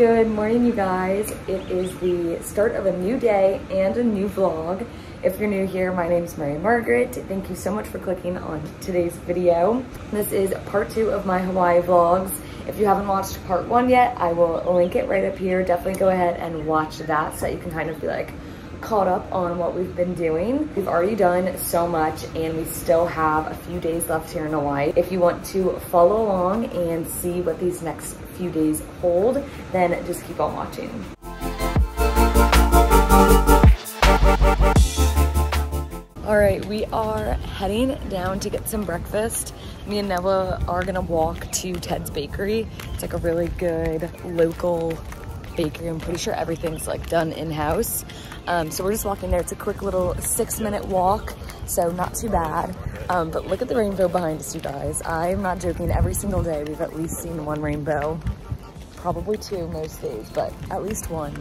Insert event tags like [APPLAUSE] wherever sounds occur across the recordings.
Good morning, you guys. It is the start of a new day and a new vlog. If you're new here, my name is Mary Margaret. Thank you so much for clicking on today's video. This is part two of my Hawaii vlogs. If you haven't watched part one yet, I will link it right up here. Definitely go ahead and watch that so that you can kind of be like caught up on what we've been doing. We've already done so much and we still have a few days left here in Hawaii. If you want to follow along and see what these next few days hold, then just keep on watching. All right, we are heading down to get some breakfast. Me and Noah are gonna walk to Ted's Bakery. It's like a really good local bakery. I'm pretty sure everything's like done in-house. Um, so we're just walking there. It's a quick little six minute walk, so not too bad. Um, but look at the rainbow behind us, you guys. I'm not joking. Every single day, we've at least seen one rainbow. Probably two most days, but at least one.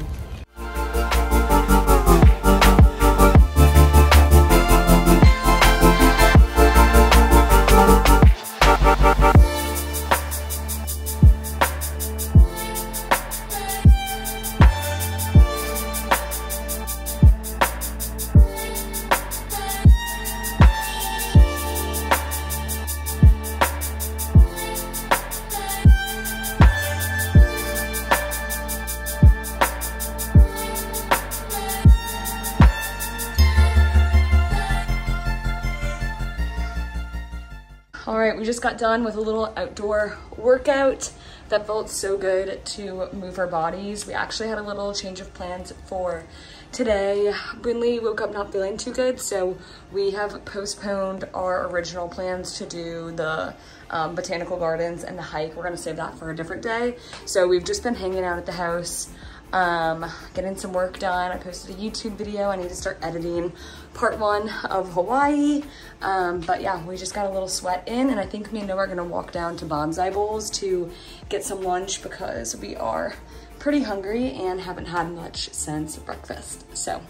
Just got done with a little outdoor workout that felt so good to move our bodies. We actually had a little change of plans for today. Brinley woke up not feeling too good, so we have postponed our original plans to do the um, botanical gardens and the hike. We're gonna save that for a different day. So we've just been hanging out at the house, um, getting some work done. I posted a YouTube video. I need to start editing part one of Hawaii. Um, but yeah, we just got a little sweat in and I think me and Noah are gonna walk down to Bonsai Bowls to get some lunch because we are pretty hungry and haven't had much since breakfast. So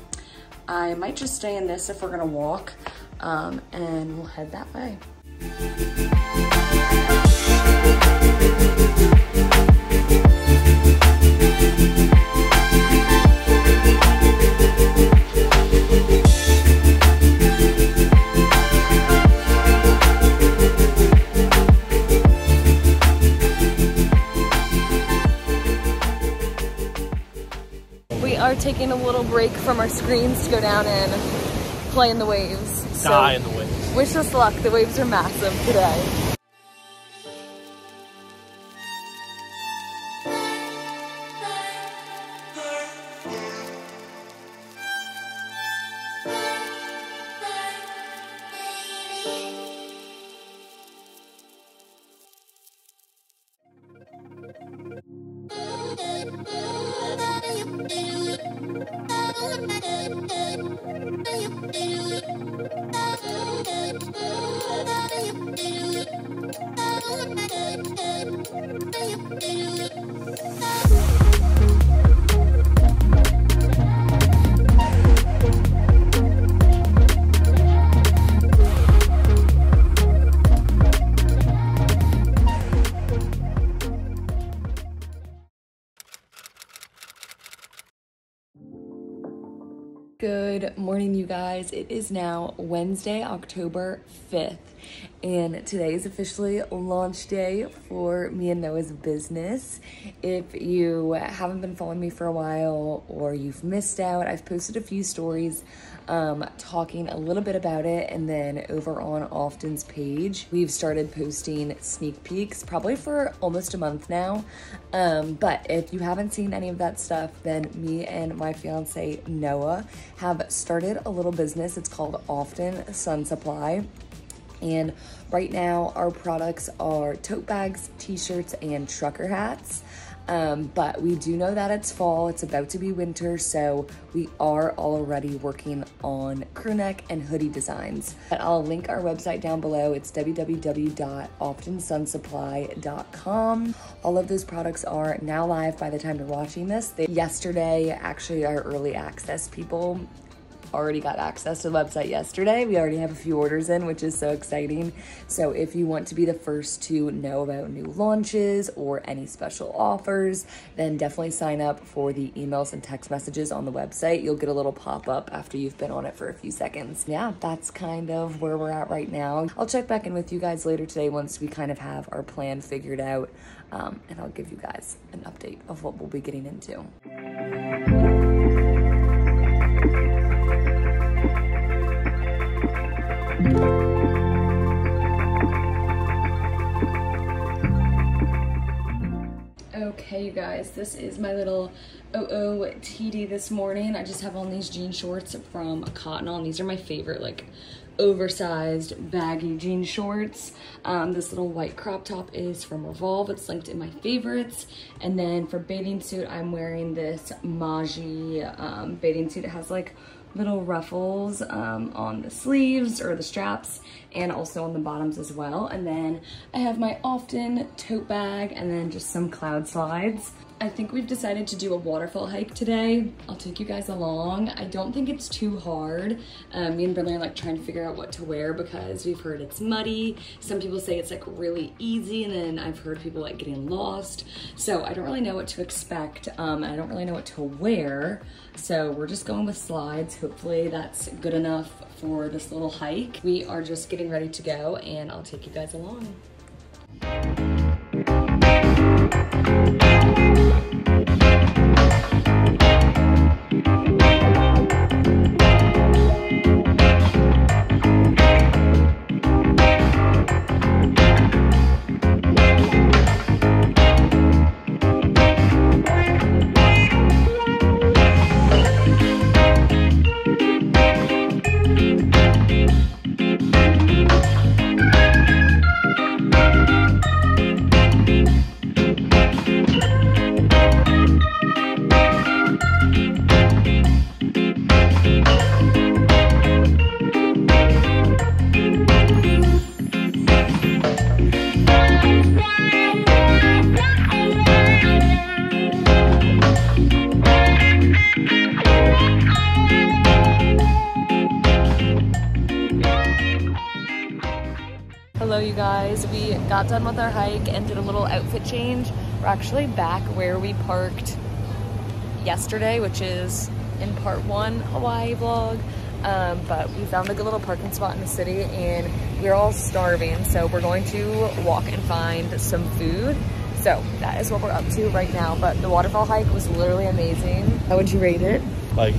I might just stay in this if we're gonna walk um, and we'll head that way. Taking a little break from our screens to go down and play in the waves. So Die in the waves. Wish us luck. The waves are massive today. Guys. It is now Wednesday, October 5th, and today is officially launch day for me and Noah's business. If you haven't been following me for a while or you've missed out, I've posted a few stories um, talking a little bit about it, and then over on Often's page, we've started posting sneak peeks probably for almost a month now. Um, but if you haven't seen any of that stuff, then me and my fiance Noah have started a little business. It's called Often Sun Supply. And right now, our products are tote bags, t shirts, and trucker hats. Um, but we do know that it's fall, it's about to be winter, so we are already working on crew neck and hoodie designs. But I'll link our website down below. It's www.oftensunsupply.com. All of those products are now live by the time you're watching this. They, yesterday, actually, our early access people already got access to the website yesterday. We already have a few orders in, which is so exciting. So if you want to be the first to know about new launches or any special offers, then definitely sign up for the emails and text messages on the website. You'll get a little pop-up after you've been on it for a few seconds. Yeah, that's kind of where we're at right now. I'll check back in with you guys later today once we kind of have our plan figured out. Um, and I'll give you guys an update of what we'll be getting into. Okay, you guys, this is my little OOTD this morning. I just have on these jean shorts from Cotton On. These are my favorite, like, oversized baggy jean shorts. Um, this little white crop top is from Revolve. It's linked in my favorites. And then for bathing suit, I'm wearing this Maji um, bathing suit. It has like little ruffles um, on the sleeves or the straps and also on the bottoms as well. And then I have my often tote bag and then just some cloud slides. I think we've decided to do a waterfall hike today. I'll take you guys along. I don't think it's too hard. Um, me and Brinley are like trying to figure out what to wear because we've heard it's muddy. Some people say it's like really easy and then I've heard people like getting lost. So I don't really know what to expect. Um, I don't really know what to wear. So we're just going with slides. Hopefully that's good enough for this little hike. We are just getting ready to go and I'll take you guys along. Got done with our hike and did a little outfit change. We're actually back where we parked yesterday, which is in part one Hawaii vlog. Um, but we found a good little parking spot in the city and we're all starving. So we're going to walk and find some food. So that is what we're up to right now. But the waterfall hike was literally amazing. How would you rate it? Like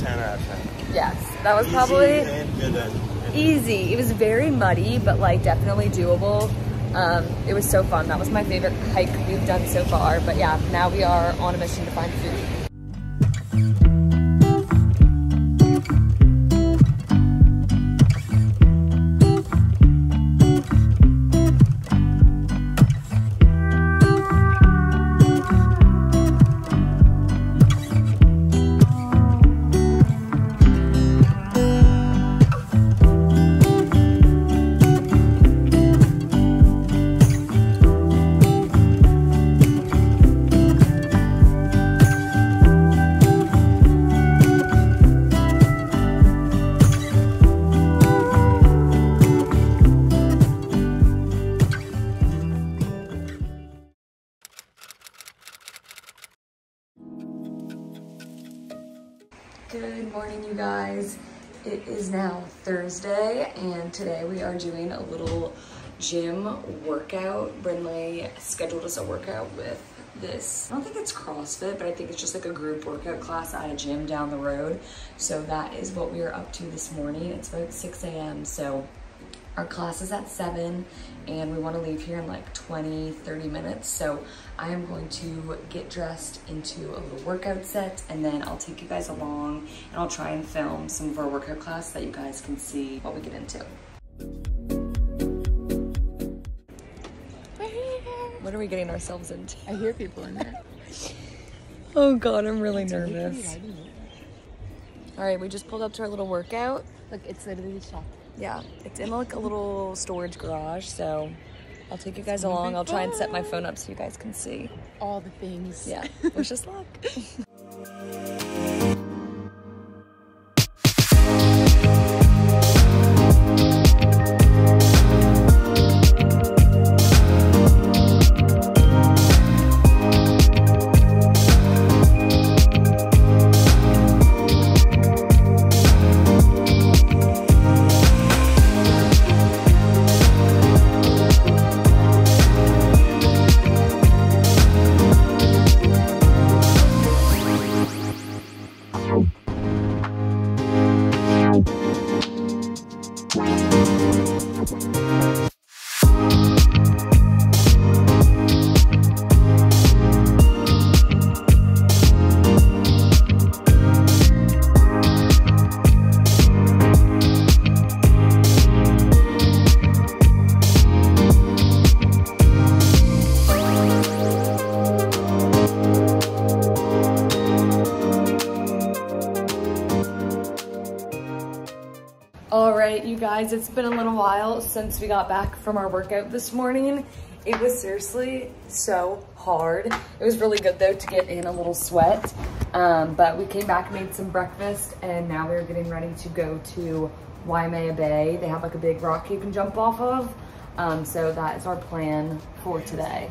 10 out of 10. Yes, that was probably Easy and good and, and easy. It was very muddy, but like definitely doable. Um, it was so fun. That was my favorite hike we've done so far. But yeah, now we are on a mission to find food. Good morning, you guys. It is now Thursday, and today we are doing a little gym workout. Brinley scheduled us a workout with this. I don't think it's CrossFit, but I think it's just like a group workout class at a gym down the road. So that is what we are up to this morning. It's about 6 a.m. So our class is at 7 and we want to leave here in like 20 30 minutes. So i am going to get dressed into a little workout set and then i'll take you guys along and i'll try and film some of our workout class so that you guys can see what we get into. What are we getting ourselves into? I hear people in there. [LAUGHS] oh god i'm really nervous. All right we just pulled up to our little workout. Look, it's literally the shop. Yeah, it's in like a little storage garage, so I'll take you guys along. I'll try and set my phone up so you guys can see. All the things. Yeah, [LAUGHS] wish us luck. [LAUGHS] Bye. It's been a little while since we got back from our workout this morning. It was seriously so hard. It was really good though to get in a little sweat. Um, but we came back, made some breakfast, and now we're getting ready to go to Waimea Bay. They have like a big rock you can jump off of. Um, so that is our plan for today.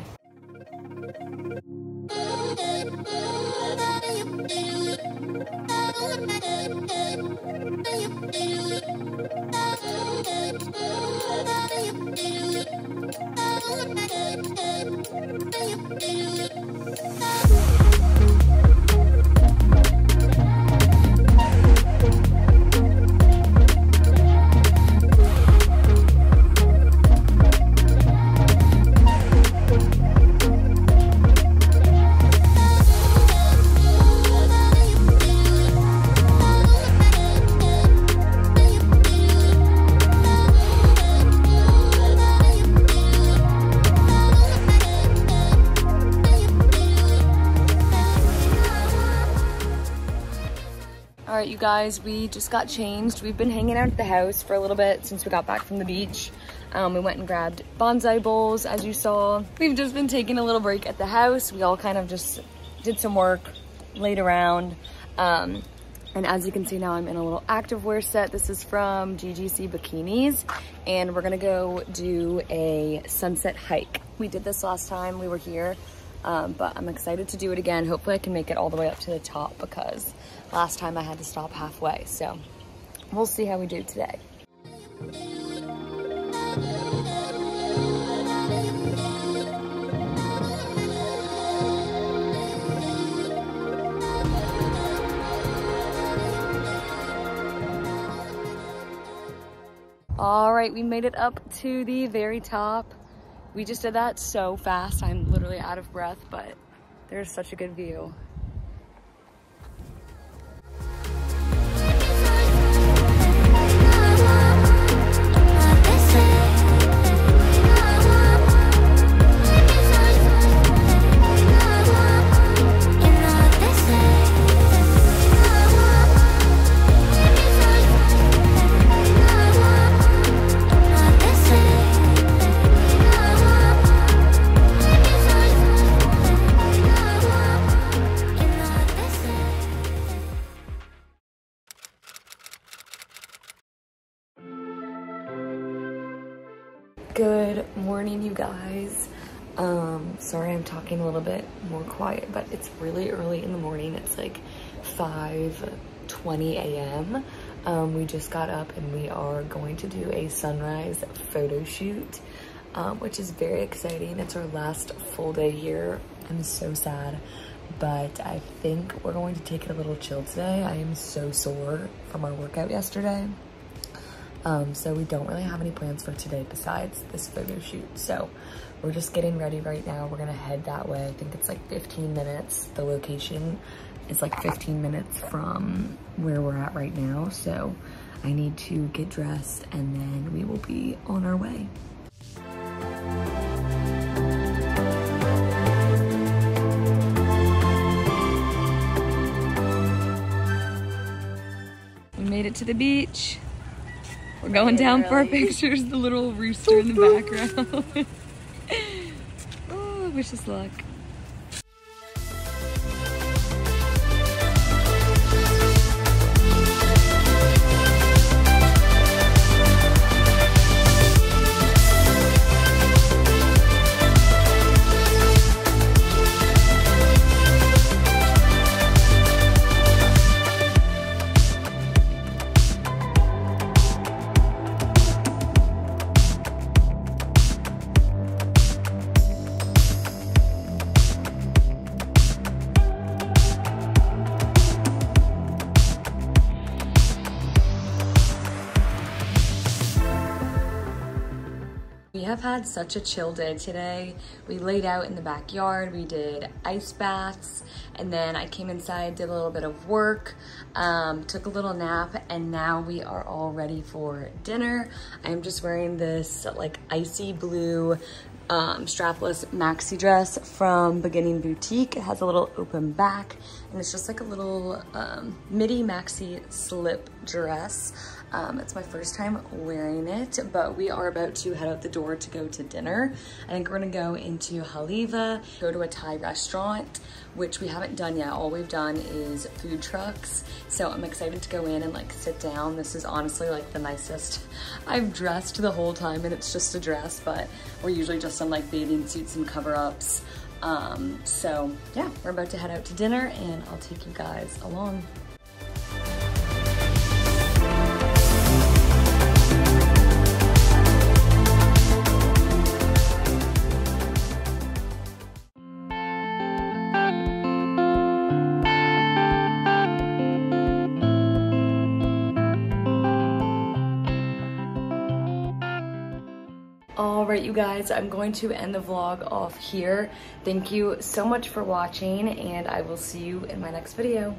You guys, we just got changed. We've been hanging out at the house for a little bit since we got back from the beach. Um, we went and grabbed bonsai bowls, as you saw. We've just been taking a little break at the house. We all kind of just did some work, laid around. Um, and as you can see now, I'm in a little activewear set. This is from GGC Bikinis. And we're gonna go do a sunset hike. We did this last time we were here, um, but I'm excited to do it again. Hopefully I can make it all the way up to the top because last time I had to stop halfway. So we'll see how we do today. All right, we made it up to the very top. We just did that so fast. I'm literally out of breath, but there's such a good view. Good morning, you guys. Um, sorry I'm talking a little bit more quiet, but it's really early in the morning. It's like 5.20 a.m. Um, we just got up and we are going to do a sunrise photo shoot, um, which is very exciting. It's our last full day here. I'm so sad, but I think we're going to take it a little chill today. I am so sore from our workout yesterday. Um, so we don't really have any plans for today besides this photo shoot. So we're just getting ready right now. We're gonna head that way. I think it's like 15 minutes. The location is like 15 minutes from where we're at right now. So I need to get dressed and then we will be on our way. We made it to the beach. We're going down for our [LAUGHS] pictures. The little rooster in the [LAUGHS] background. [LAUGHS] oh, wish us luck. Have had such a chill day today. We laid out in the backyard, we did ice baths, and then I came inside, did a little bit of work, um, took a little nap, and now we are all ready for dinner. I'm just wearing this like icy blue um, strapless maxi dress from Beginning Boutique. It has a little open back and it's just like a little um, midi maxi slip dress. Um, it's my first time wearing it, but we are about to head out the door to go to dinner. I think we're gonna go into Haleiwa, go to a Thai restaurant, which we haven't done yet. All we've done is food trucks. So I'm excited to go in and like sit down. This is honestly like the nicest I've dressed the whole time and it's just a dress, but we're usually just in like bathing suits and cover-ups. Um, so yeah, we're about to head out to dinner and I'll take you guys along. Guys, I'm going to end the vlog off here. Thank you so much for watching, and I will see you in my next video.